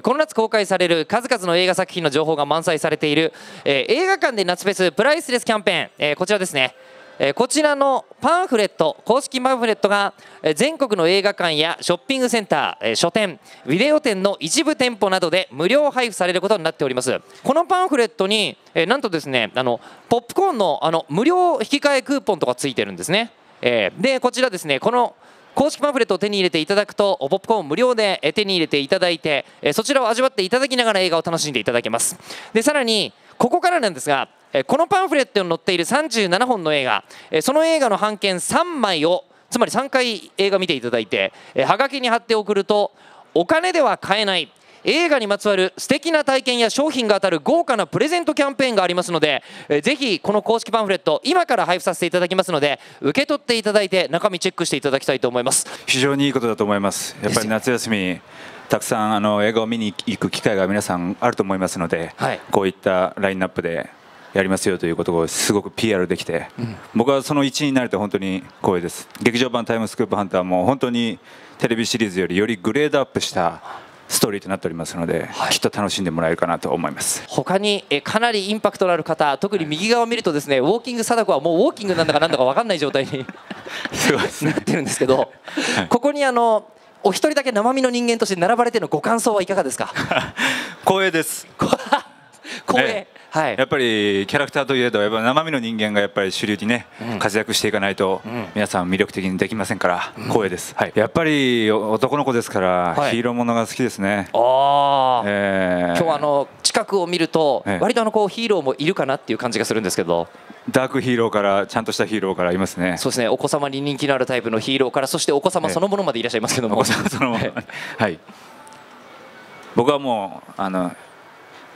この夏公開される数々の映画作品の情報が満載されている、えー、映画館で夏フェスプライスレスキャンペーン、えー、こちらですね。えこちらのパンフレット公式パンフレットが全国の映画館やショッピングセンター書店ビデオ店の一部店舗などで無料配布されることになっております。このパンフレットにえなんとですねあのポップコーンのあの無料引き換えクーポンとかついてるんですね、えでこちらですねこの公式パンフレットを手に入れていただくとポップコーン無料で手に入れていただいてそちらを味わっていただきながら映画を楽しんでいただけます。でさらにここからなんですがこのパンフレットに載っている37本の映画その映画の版権3枚をつまり3回映画見ていただいてはがきに貼って送るとお金では買えない映画にまつわる素敵な体験や商品が当たる豪華なプレゼントキャンペーンがありますのでぜひこの公式パンフレット今から配布させていただきますので受け取っていただいて中身チェックしていただきたいと思います。非常にいいことだと思います。やっぱり夏休みたくさんあの映画を見に行く機会が皆さんあると思いますので、はい、こういったラインナップでやりますよということをすごく PR できて、うん、僕はその一員になれて本当に光栄です。劇場版「タイムスクープハンター」も本当にテレビシリーズよりよりグレードアップしたストーリーとなっておりますので、はい、きっと楽しんでもらえるかなと思います。他にえかなりインパクトのある方特に右側を見るとですねウォーキング貞子はもうウォーキングなんだかなんだか分かんない状態に なってるんですけど、はい、ここにあのお一人だけ生身の人間として並ばれてのご感想はいかがですか？光栄です。光栄、はい、やっぱりキャラクターといえどやっぱ生身の人間がやっぱり主流にね、うん、活躍していかないと、皆さん魅力的にできませんから、うん、光栄です、はい、やっぱり男の子ですから、はい、ヒーローものが好きですね。あ、えー、今日あの近くを見ると、割とあのこうヒーローもいるかなっていう感じがするんですけど。ダークヒーローからちゃんとしたヒーローからいますね。そうですね。お子様に人気のあるタイプのヒーローからそしてお子様そのものまでいらっしゃいますけども、お子様そのものはい。僕はもうあの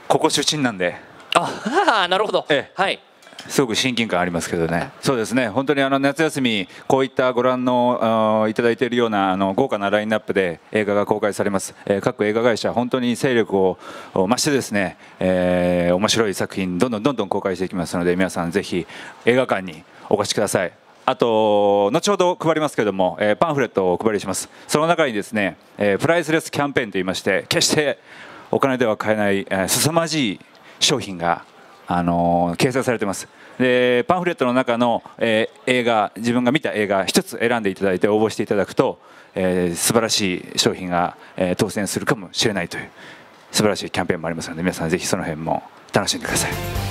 ここ出身なんであ なるほど、ええ、はい。すごく親近感ありますけどね、そうですね、本当にあの夏休み、こういったご覧のいただいているようなあの豪華なラインナップで映画が公開されます、えー、各映画会社、本当に勢力を増して、ですね、えー、面白い作品、どんどんどんどん公開していきますので、皆さん、ぜひ映画館にお越しください。あと、後ほど配りますけれども、えー、パンフレットをお配りします。その中にですね、えー、プライスレスキャンペーンといいまして、決してお金では買えない、えー、凄まじい商品が、あの、掲載されてますでパンフレットの中の、えー、映画自分が見た映画1つ選んでいただいて応募していただくと、えー、素晴らしい商品が、えー、当選するかもしれないという素晴らしいキャンペーンもありますので皆さんぜひその辺も楽しんでください。